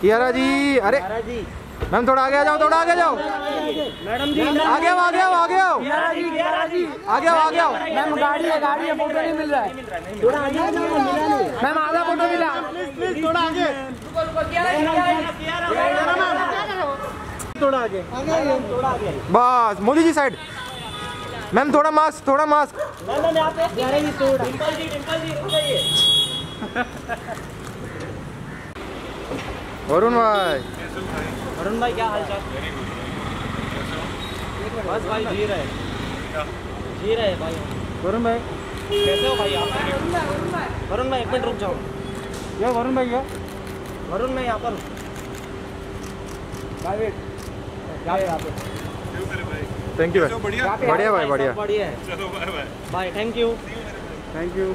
कियारा जी अरे। मैम थोड़ा आगे आ जाओ थोड़ा आगे जाओ। मैडम जी आगे आओ आगे आओ आगे आओ। जी आगे आओ आगे आओ। मैम गाड़ी है गाड़ी है फ़ोटो नहीं मिल रहा है। थोड़ा आगे आ जाओ मिला नहीं। मैम आधा फ़ोटो मिला। प्लीज़ थोड़ा आगे थोड़ा आगे। थोड़ा आगे। बस मोदी जी साइड। मैम थोड़ा मास्क थोड़ा मास्क। मैम मैम यहाँ पे अरे ये थोड़ा डिंपल जी डिंपल जी रुक जाइए वरुण भाई। अरुण भाई क्या हाल चाल? बस भाई जी रहे। जी रहे भाई। वरुण भाई। कैसे हो भाई आप? वरुण भाई एक मिनट रुक जाओ। ये वरुण भाई क्या वरुण मैं यहाँ पर भाई वेट क्या यहाँ पे थैंक यू बढ़िया। बढ़िया भाई बढ़िया बढ़िया। है। चलो bye bye bye thank you thank you